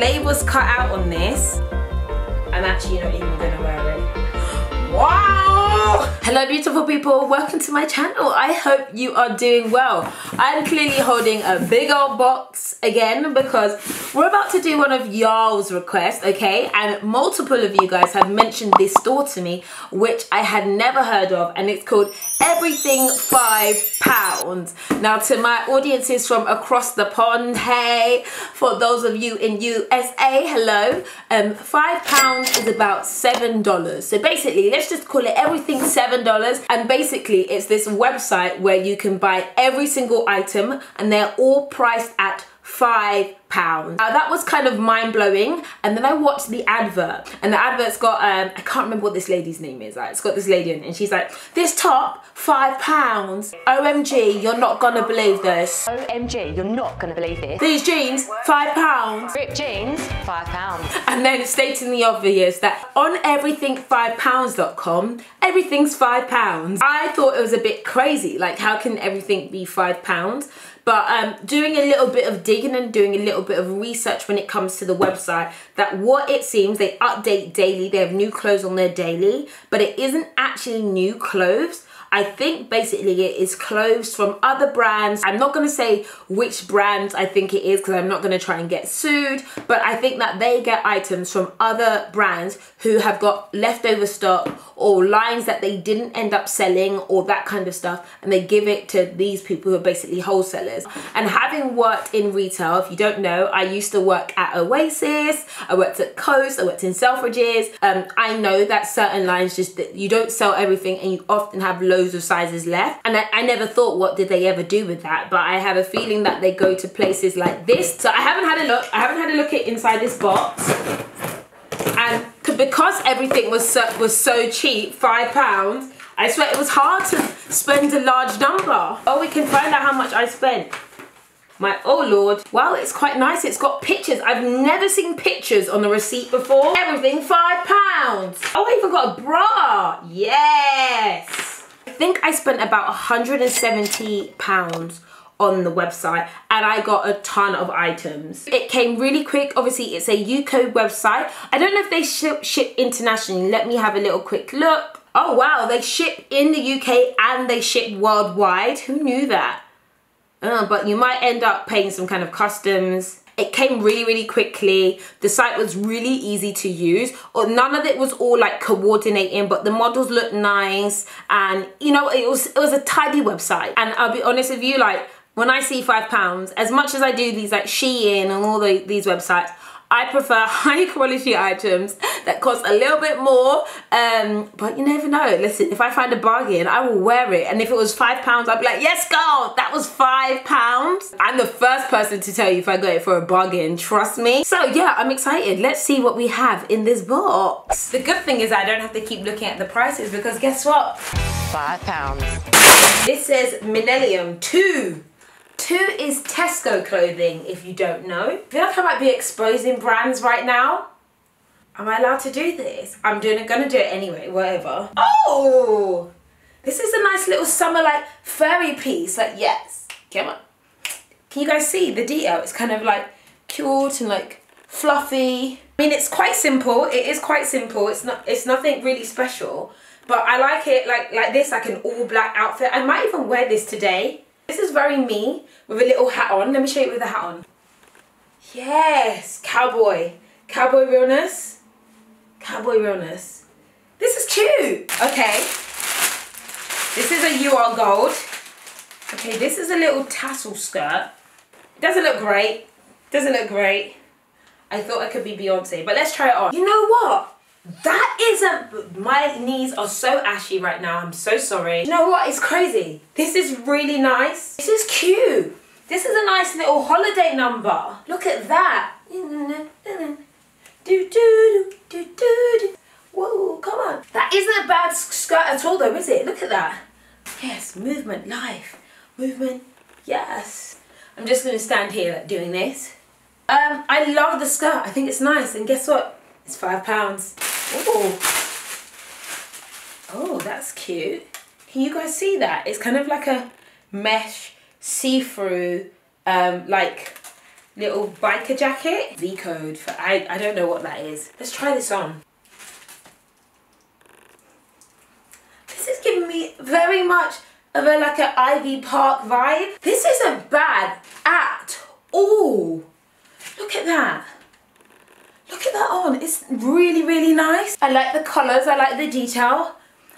label's cut out on this. I'm actually not even gonna wear it. Wow! Hello beautiful people, welcome to my channel. I hope you are doing well. I'm clearly holding a big old box again because we're about to do one of y'all's requests, okay? And multiple of you guys have mentioned this store to me, which I had never heard of, and it's called Everything Five Pounds. Now to my audiences from across the pond, hey, for those of you in USA, hello. Um, five pounds is about seven dollars. So basically, let's just call it everything seven $7 and basically it's this website where you can buy every single item and they're all priced at five pounds. Now that was kind of mind blowing and then I watched the advert and the advert's got, um, I can't remember what this lady's name is, like, it's got this lady in it and she's like, this top, five pounds. OMG, you're not gonna believe this. OMG, you're not gonna believe this. These jeans, five pounds. Ripped jeans, five pounds. And then stating the obvious that on everything5pounds.com, everything's five pounds. I thought it was a bit crazy, like how can everything be five pounds? But um, doing a little bit of digging and doing a little bit of research when it comes to the website, that what it seems, they update daily, they have new clothes on there daily, but it isn't actually new clothes. I think basically it is clothes from other brands. I'm not going to say which brands I think it is because I'm not going to try and get sued, but I think that they get items from other brands who have got leftover stock or lines that they didn't end up selling or that kind of stuff and they give it to these people who are basically wholesalers. And having worked in retail, if you don't know, I used to work at Oasis, I worked at Coast, I worked in Selfridges. Um, I know that certain lines just, you don't sell everything and you often have loads loads of sizes left. And I, I never thought, what did they ever do with that? But I have a feeling that they go to places like this. So I haven't had a look. I haven't had a look at inside this box. And because everything was so, was so cheap, five pounds, I swear it was hard to spend a large number. Oh, we can find out how much I spent. My, oh lord. Wow, it's quite nice. It's got pictures. I've never seen pictures on the receipt before. Everything five pounds. Oh, I even got a bra. Yes think I spent about 170 pounds on the website and I got a ton of items. It came really quick. Obviously, it's a UK website. I don't know if they ship, ship internationally. Let me have a little quick look. Oh, wow. They ship in the UK and they ship worldwide. Who knew that? Uh, but you might end up paying some kind of customs it came really, really quickly. The site was really easy to use. Or none of it was all like coordinating, but the models looked nice. And you know, it was, it was a tidy website. And I'll be honest with you, like when I see five pounds, as much as I do these like Shein and all the, these websites, I prefer high quality items that cost a little bit more. Um, but you never know. Listen, if I find a bargain, I will wear it. And if it was five pounds, I'd be like, yes, girl, that was five pounds. I'm the first person to tell you if I got it for a bargain, trust me. So yeah, I'm excited. Let's see what we have in this box. The good thing is I don't have to keep looking at the prices because guess what? Five pounds. This says Millennium 2 Two is Tesco clothing, if you don't know. I feel like I might be exposing brands right now. Am I allowed to do this? I'm doing it, gonna do it anyway, whatever. Oh! This is a nice little summer like furry piece, like yes. Come on. Can you guys see the detail? It's kind of like cute and like fluffy. I mean, it's quite simple. It is quite simple. It's not, it's nothing really special, but I like it like, like this, like an all black outfit. I might even wear this today. This is very me with a little hat on. Let me show you with the hat on. Yes, cowboy. Cowboy realness. Cowboy realness. This is cute. Okay. This is a UR gold. Okay, this is a little tassel skirt. Doesn't look great. Doesn't look great. I thought I could be Beyonce, but let's try it on. You know what? That isn't, my knees are so ashy right now. I'm so sorry. You know what? It's crazy. This is really nice. This is cute. This is a nice little holiday number. Look at that. Do, do, do, do, do. Whoa, come on. That isn't a bad skirt at all though, is it? Look at that. Yes, movement, life, movement, yes. I'm just gonna stand here like, doing this. Um, I love the skirt. I think it's nice. And guess what? It's five pounds. Oh, oh, that's cute. Can you guys see that? It's kind of like a mesh see-through, um, like little biker jacket. V code for I I don't know what that is. Let's try this on. This is giving me very much of a like an Ivy Park vibe. This isn't bad at all. Look at that. Look at that on. It's really, really nice. I like the colours. I like the detail.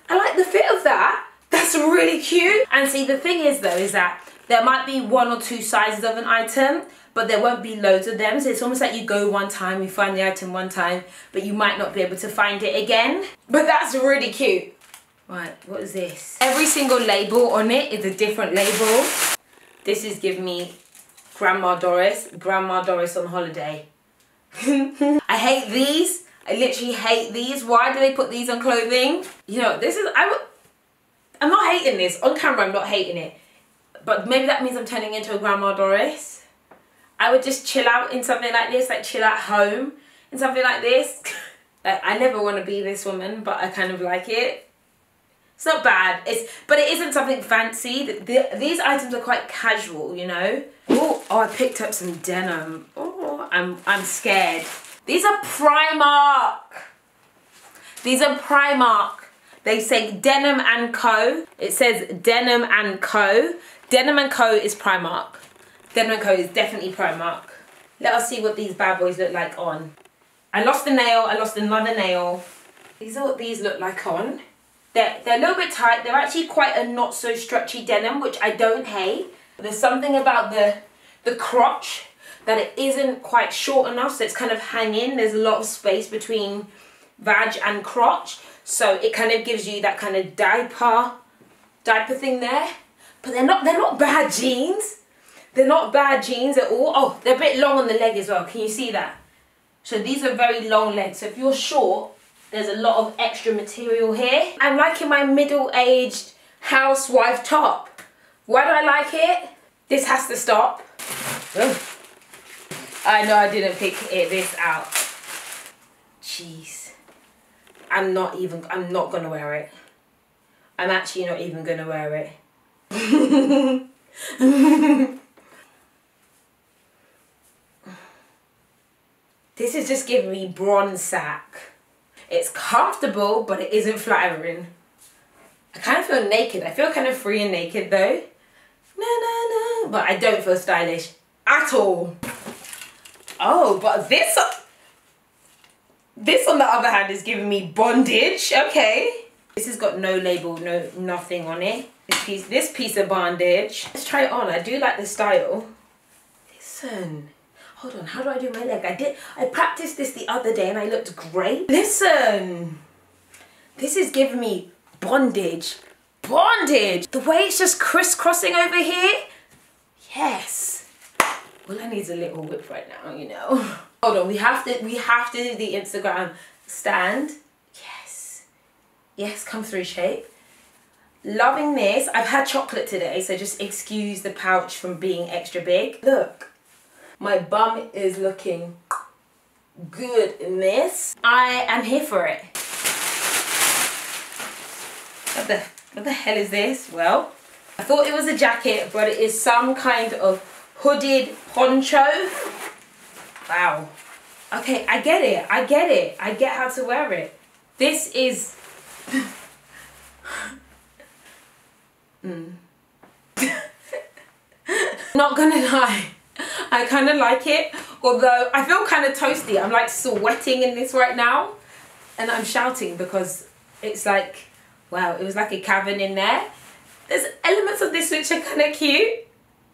I like the fit of that. That's really cute. And see, the thing is though, is that there might be one or two sizes of an item, but there won't be loads of them. So it's almost like you go one time, you find the item one time, but you might not be able to find it again. But that's really cute. Right, what is this? Every single label on it is a different label. This is give me Grandma Doris, Grandma Doris on holiday. Hate these. I literally hate these. Why do they put these on clothing? You know, this is, I I'm not hating this. On camera, I'm not hating it. But maybe that means I'm turning into a Grandma Doris. I would just chill out in something like this, like chill at home in something like this. like, I never want to be this woman, but I kind of like it. It's not bad, it's but it isn't something fancy. The, the, these items are quite casual, you know. Ooh, oh, I picked up some denim. Oh, I'm I'm scared. These are Primark. These are Primark. They say Denim and Co. It says Denim and Co. Denim and Co is Primark. Denim and Co is definitely Primark. Let us see what these bad boys look like on. I lost a nail, I lost another nail. These are what these look like on. They're, they're a little bit tight. They're actually quite a not so stretchy denim, which I don't hate. There's something about the, the crotch that it isn't quite short enough, so it's kind of hanging. There's a lot of space between vag and crotch, so it kind of gives you that kind of diaper, diaper thing there. But they're not, they're not bad jeans. They're not bad jeans at all. Oh, they're a bit long on the leg as well. Can you see that? So these are very long legs. So if you're short, there's a lot of extra material here. I'm liking my middle-aged housewife top. Why do I like it? This has to stop. Ugh. I know I didn't pick it, this out. Jeez. I'm not even, I'm not gonna wear it. I'm actually not even gonna wear it. this is just giving me bronze sack. It's comfortable, but it isn't flattering. I kind of feel naked. I feel kind of free and naked though. No, no, no. But I don't feel stylish at all. Oh, but this, this on the other hand is giving me bondage. Okay. This has got no label, no nothing on it. This piece, this piece of bondage. Let's try it on. I do like the style. Listen. Hold on, how do I do my leg? I did, I practiced this the other day and I looked great. Listen, this is giving me bondage. Bondage! The way it's just crisscrossing over here. Yes. Well, I need a little whip right now, you know. Hold on, we have to, we have to do the Instagram stand. Yes. Yes, come through shape. Loving this. I've had chocolate today, so just excuse the pouch from being extra big. Look. My bum is looking good in this. I am here for it. What the, what the hell is this? Well, I thought it was a jacket, but it is some kind of hooded poncho. Wow. Okay, I get it. I get it. I get how to wear it. This is... mm. Not gonna lie. I kind of like it, although I feel kind of toasty. I'm like sweating in this right now and I'm shouting because it's like, wow, it was like a cavern in there. There's elements of this which are kind of cute.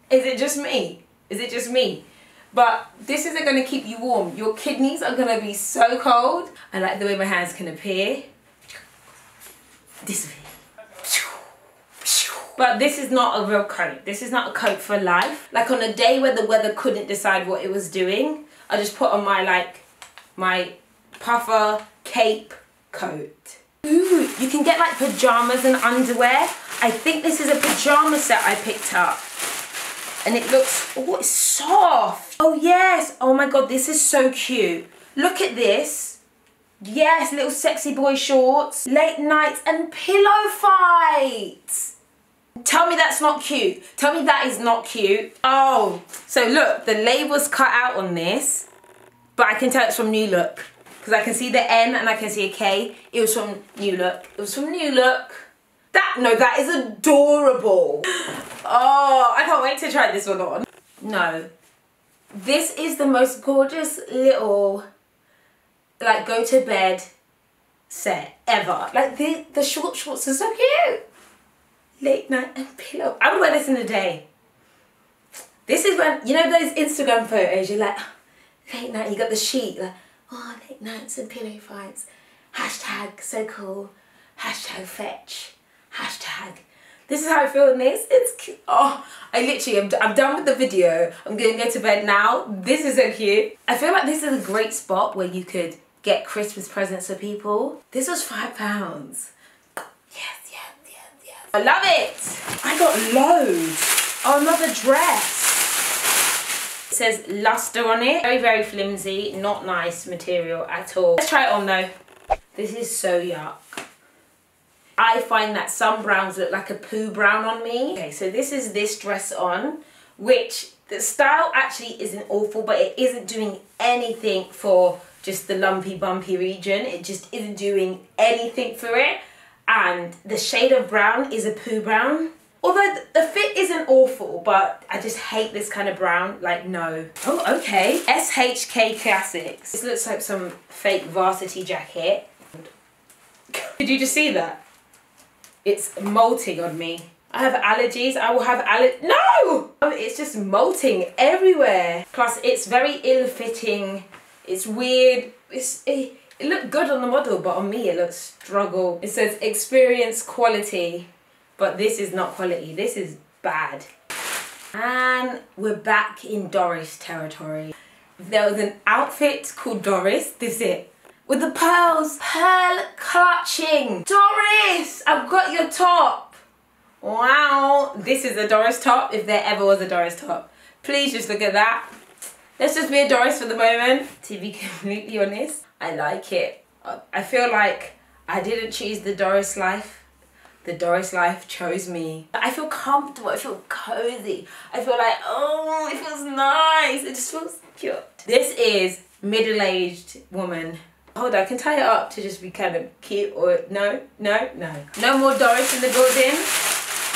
Is it just me? Is it just me? But this isn't going to keep you warm. Your kidneys are going to be so cold. I like the way my hands can appear. Disappear. But this is not a real coat. This is not a coat for life. Like on a day where the weather couldn't decide what it was doing, I just put on my like, my puffer cape coat. Ooh, you can get like pajamas and underwear. I think this is a pajama set I picked up. And it looks, oh, it's soft. Oh yes, oh my God, this is so cute. Look at this. Yes, little sexy boy shorts, late nights and pillow fights. Tell me that's not cute. Tell me that is not cute. Oh, so look, the label's cut out on this, but I can tell it's from New Look. Because I can see the N and I can see a K. It was from New Look. It was from New Look. That, no, that is adorable. Oh, I can't wait to try this one on. No. This is the most gorgeous little, like, go to bed set ever. Like, the, the short shorts are so cute. Late night and pillow. I would wear this in a day. This is when, you know those Instagram photos, you're like, oh, late night, you got the sheet, like, oh, late nights and pillow fights. Hashtag so cool. Hashtag fetch. Hashtag. This is how I feel in this. It's cute. Oh, I literally, I'm, I'm done with the video. I'm gonna go to bed now. This is so cute. I feel like this is a great spot where you could get Christmas presents for people. This was five pounds. Yes, yes, yes, yes. I love it. I got loads. Oh, another dress. It says luster on it. Very, very flimsy, not nice material at all. Let's try it on though. This is so yuck. I find that some browns look like a poo brown on me. Okay, so this is this dress on, which the style actually isn't awful, but it isn't doing anything for just the lumpy bumpy region. It just isn't doing anything for it. And the shade of brown is a poo brown. Although the fit isn't awful, but I just hate this kind of brown. Like, no. Oh, okay. SHK Classics. This looks like some fake varsity jacket. Did you just see that? It's molting on me. I have allergies. I will have aller- No! Oh, it's just molting everywhere. Plus, it's very ill-fitting. It's weird. It's, it, it looked good on the model, but on me it looks struggle. It says experience quality, but this is not quality. This is bad. And we're back in Doris territory. There was an outfit called Doris. This is it with the pearls. Pearl clutching. Doris, I've got your top. Wow, this is a Doris top if there ever was a Doris top. Please just look at that. Let's just be a Doris for the moment. To be completely honest, I like it. I feel like I didn't choose the Doris life. The Doris life chose me. I feel comfortable, I feel cozy. I feel like, oh, it feels nice. It just feels cute. This is middle-aged woman Hold on, I can tie it up to just be kind of cute or no, no, no. No more Doris in the building.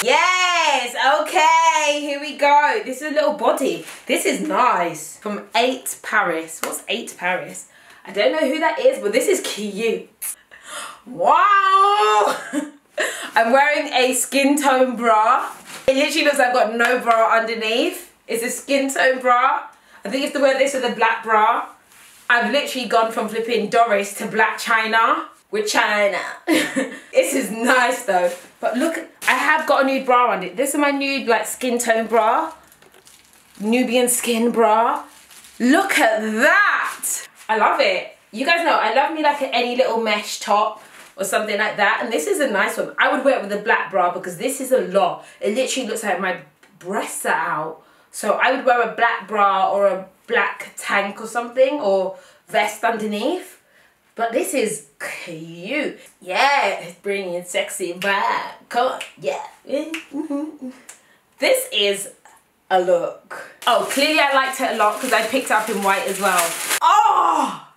Yes, okay, here we go. This is a little body. This is nice. From 8 Paris. What's 8 Paris? I don't know who that is, but this is cute. Wow! I'm wearing a skin tone bra. It literally looks like I've got no bra underneath. It's a skin tone bra. I think if to wear this with a black bra. I've literally gone from flipping Doris to Blac Chyna with China. this is nice though. But look, I have got a nude bra on it. This is my nude like skin tone bra. Nubian skin bra. Look at that. I love it. You guys know I love me like any little mesh top or something like that. And this is a nice one. I would wear it with a black bra because this is a lot. It literally looks like my breasts are out. So I would wear a black bra or a black tank or something or vest underneath. But this is cute. Yeah, it's bringing sexy back. Come on, yeah. This is a look. Oh, clearly I liked it a lot because I picked up in white as well. Oh,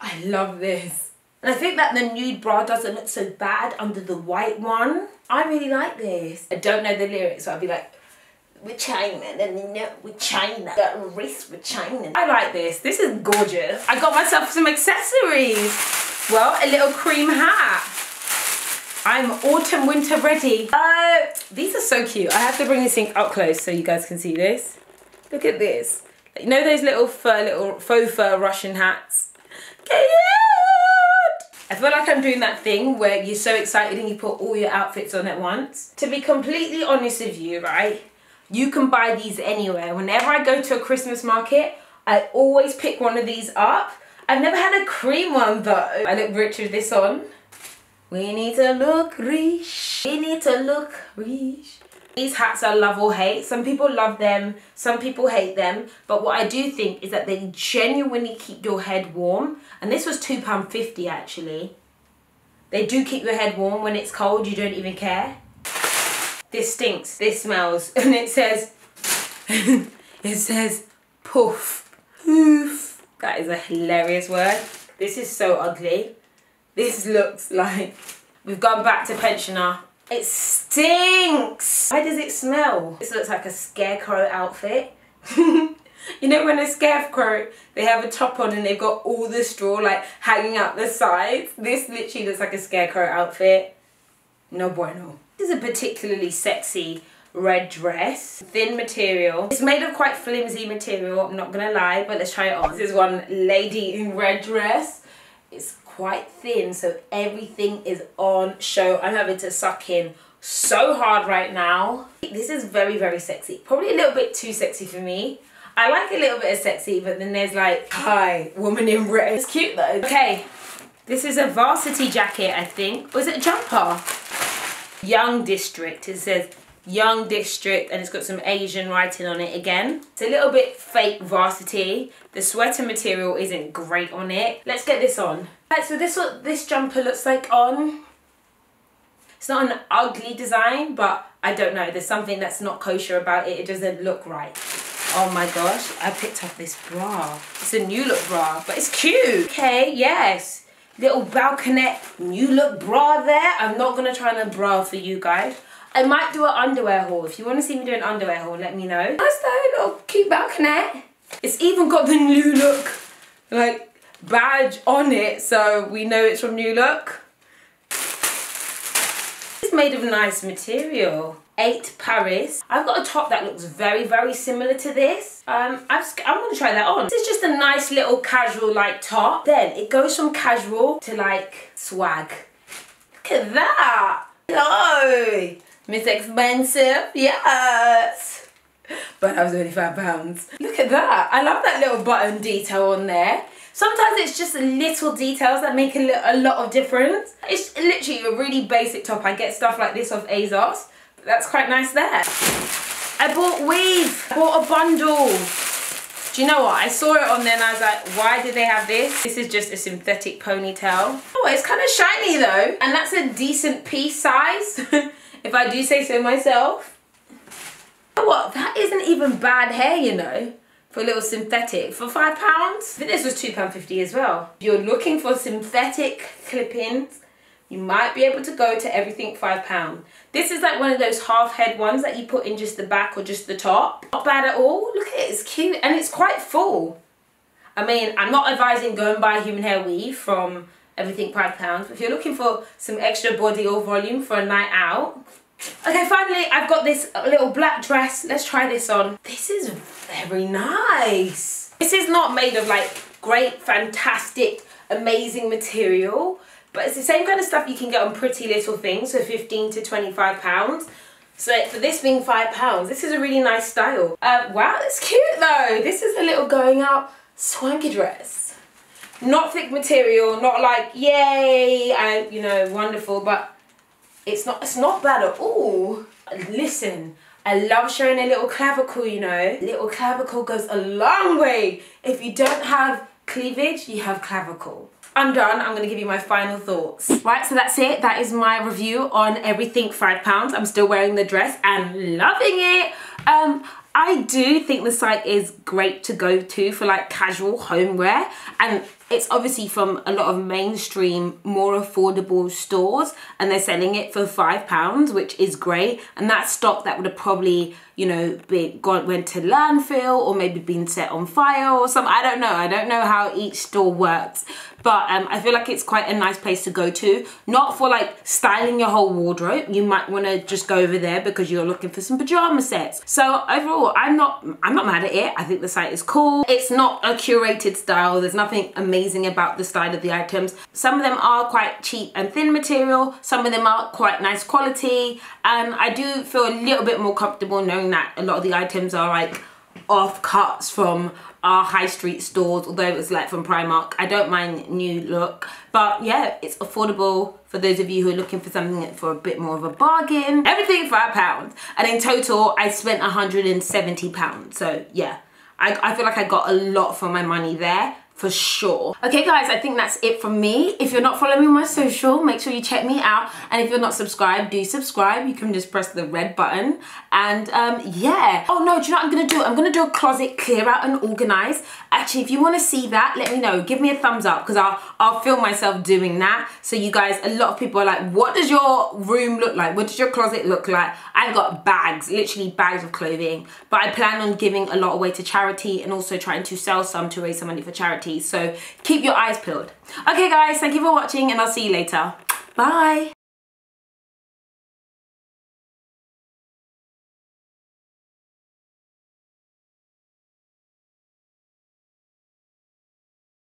I love this. And I think that the nude bra doesn't look so bad under the white one. I really like this. I don't know the lyrics, so I'll be like, with China, and you know, with China, got a race with China. I like this. This is gorgeous. I got myself some accessories. Well, a little cream hat. I'm autumn winter ready. Uh, these are so cute. I have to bring this thing up close so you guys can see this. Look at this. You know those little fur, little faux fur Russian hats? Cute! I feel like I'm doing that thing where you're so excited and you put all your outfits on at once. To be completely honest with you, right? You can buy these anywhere. Whenever I go to a Christmas market, I always pick one of these up. I've never had a cream one though. I look rich with this on. We need to look rich. We need to look rich. These hats are love or hate. Some people love them, some people hate them. But what I do think is that they genuinely keep your head warm. And this was £2.50 actually. They do keep your head warm when it's cold, you don't even care. This stinks. This smells. And it says, it says poof. Poof. That is a hilarious word. This is so ugly. This looks like we've gone back to pensioner. It stinks. Why does it smell? This looks like a scarecrow outfit. you know when a scarecrow, they have a top on and they've got all the straw like hanging out the sides? This literally looks like a scarecrow outfit. No bueno. This is a particularly sexy red dress. Thin material. It's made of quite flimsy material, I'm not gonna lie, but let's try it on. This is one lady in red dress. It's quite thin, so everything is on show. I'm having to suck in so hard right now. This is very, very sexy. Probably a little bit too sexy for me. I like a little bit of sexy, but then there's like, hi, woman in red. It's cute though. Okay, this is a varsity jacket, I think. Was it a jumper? Young District. It says Young District and it's got some Asian writing on it again. It's a little bit fake varsity. The sweater material isn't great on it. Let's get this on. Right, so this what this jumper looks like on. It's not an ugly design, but I don't know. There's something that's not kosher about it. It doesn't look right. Oh my gosh, I picked up this bra. It's a new look bra, but it's cute. Okay, yes. Little balconette new look bra there. I'm not gonna try on a bra for you guys. I might do an underwear haul. If you want to see me do an underwear haul, let me know. Nice though, little cute balconette. It's even got the new look like badge on it, so we know it's from New Look. It's made of nice material. 8 Paris. I've got a top that looks very, very similar to this. Um, i am going to try that on. This is just a nice little casual like top. Then it goes from casual to like swag. Look at that. Hello. Miss Expensive, yes. But I was only five pounds. Look at that. I love that little button detail on there. Sometimes it's just little details that make a, a lot of difference. It's literally a really basic top. I get stuff like this off ASOS. That's quite nice there. I bought weave. I bought a bundle. Do you know what? I saw it on there and I was like, why do they have this? This is just a synthetic ponytail. Oh, it's kind of shiny though. And that's a decent piece size. if I do say so myself. what, that isn't even bad hair, you know, for a little synthetic. For five pounds, I think this was £2.50 as well. If you're looking for synthetic clip-ins, you might be able to go to everything five pound. This is like one of those half head ones that you put in just the back or just the top. Not bad at all. Look at it, it's cute and it's quite full. I mean, I'm not advising go and buy human hair weave from everything five pounds. If you're looking for some extra body or volume for a night out. Okay, finally, I've got this little black dress. Let's try this on. This is very nice. This is not made of like great, fantastic, amazing material, but it's the same kind of stuff you can get on Pretty Little Things for 15 to 25 pounds. So for this being five pounds, this is a really nice style. Uh, wow, that's cute though. This is a little going out swanky dress not thick material, not like yay, and you know, wonderful, but it's not it's not bad at all. Listen, I love showing a little clavicle, you know. Little clavicle goes a long way. If you don't have cleavage, you have clavicle. I'm done. I'm to give you my final thoughts. Right, so that's it. That is my review on everything five pounds. I'm still wearing the dress and loving it. Um, I do think the site is great to go to for like casual homeware and it's obviously from a lot of mainstream more affordable stores and they're selling it for five pounds which is great and that stock that would have probably you know been gone went to landfill or maybe been set on fire or something I don't know I don't know how each store works but um, I feel like it's quite a nice place to go to. Not for like styling your whole wardrobe. You might want to just go over there because you're looking for some pajama sets. So overall, I'm not I'm not mad at it. I think the site is cool. It's not a curated style. There's nothing amazing about the style of the items. Some of them are quite cheap and thin material. Some of them are quite nice quality. And I do feel a little bit more comfortable knowing that a lot of the items are like off cuts from our high street stores, although it's like from Primark. I don't mind new look, but yeah, it's affordable for those of you who are looking for something for a bit more of a bargain. Everything five pounds. And in total, I spent 170 pounds. So yeah, I, I feel like I got a lot for my money there for sure. Okay guys, I think that's it from me. If you're not following me on my social, make sure you check me out. And if you're not subscribed, do subscribe. You can just press the red button. And um, yeah. Oh no, do you know what I'm gonna do? I'm gonna do a closet clear out and organize. Actually, if you wanna see that, let me know. Give me a thumbs up because I'll, I'll film myself doing that. So you guys, a lot of people are like, what does your room look like? What does your closet look like? I've got bags, literally bags of clothing. But I plan on giving a lot away to charity and also trying to sell some to raise some money for charity so keep your eyes peeled. Okay guys, thank you for watching and I'll see you later. Bye.